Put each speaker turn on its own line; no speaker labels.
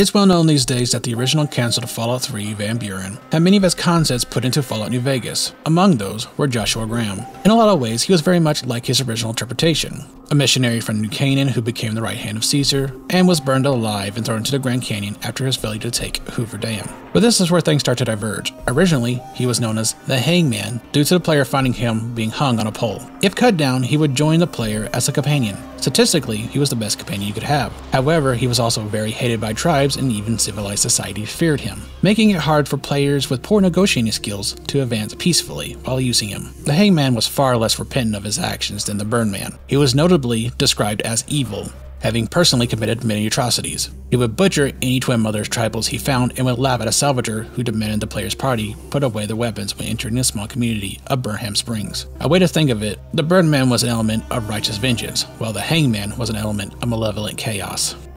It's well known these days that the original of Fallout 3, Van Buren, had many of his concepts put into Fallout New Vegas. Among those were Joshua Graham. In a lot of ways, he was very much like his original interpretation a missionary from New Canaan who became the right hand of Caesar, and was burned alive and thrown into the Grand Canyon after his failure to take Hoover Dam. But this is where things start to diverge. Originally, he was known as the Hanged Man due to the player finding him being hung on a pole. If cut down, he would join the player as a companion. Statistically, he was the best companion you could have. However, he was also very hated by tribes and even civilized societies feared him, making it hard for players with poor negotiating skills to advance peacefully while using him. The Hanged Man was far less repentant of his actions than the Burned Man. He was notably described as evil, having personally committed many atrocities. He would butcher any Twin Mothers tribals he found and would laugh at a salvager who demanded the player's party put away their weapons when entering the small community of Burnham Springs. A way to think of it, the Burned Man was an element of righteous vengeance, while the Hanged Man was an element of malevolent chaos.